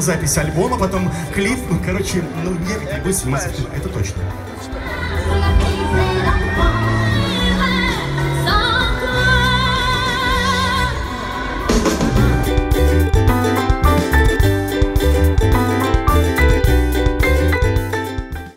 запись альбома, потом клип. Ну, короче, ну, я не буду сниматься это точно.